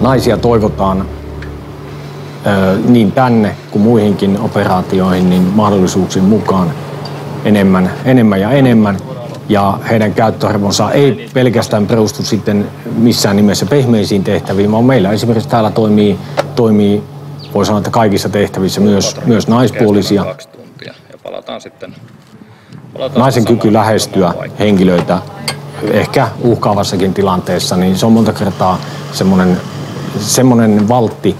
naisia toivotaan niin tänne kuin muihinkin operaatioihin niin mahdollisuuksien mukaan enemmän, enemmän ja enemmän. Ja heidän käyttöarvonsa ei pelkästään perustu sitten missään nimessä pehmeisiin tehtäviin, vaan meillä esimerkiksi täällä toimii, toimii voi sanoa, että kaikissa tehtävissä myös, myös naispuolisia. Naisen kyky lähestyä henkilöitä ehkä uhkaavassakin tilanteessa, niin se on monta kertaa semmoinen, semmoinen valtti,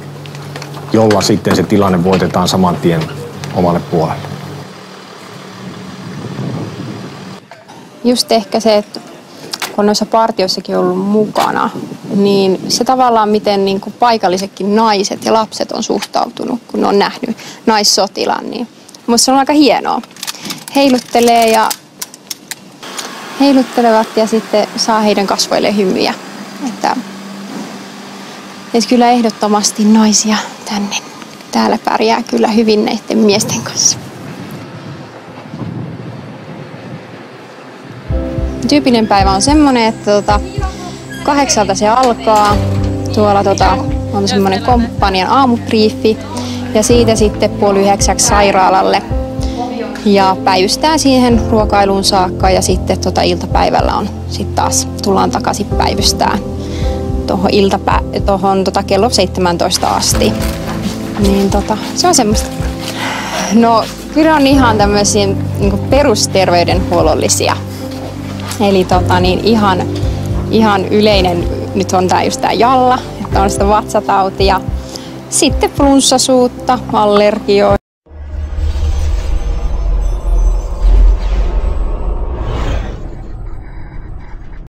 jolla sitten se tilanne voitetaan saman tien omalle puolelle. Just ehkä se, että kun noissa partioissakin ollut mukana, niin se tavallaan miten niin kuin paikallisetkin naiset ja lapset on suhtautunut, kun on nähnyt naissotilan, niin musta se on aika hienoa. Heiluttelee ja heiluttelevat ja sitten saa heidän kasvoille hymyjä. Että, että kyllä ehdottomasti naisia tänne. Täällä pärjää kyllä hyvin näiden miesten kanssa. Tyypillinen päivä on semmoinen, että tota, kahdeksalta se alkaa. Tuolla tota, on semmoinen komppanian aamupriifi ja siitä sitten puoli yhdeksäksi sairaalalle ja päivystää siihen ruokailuun saakka ja sitten tota iltapäivällä on sitten taas tullaan takaisin päivystää tuohon iltapä, tohon, tota kello 17 asti. Niin tota, se on semmoista. No kyllä on ihan tämmöisiä niin perusterveydenhuollollisia. Eli tota, niin ihan, ihan yleinen, nyt on tää just tää jalla, että on sitä vatsatautia. Sitten flunssasuutta, allergioita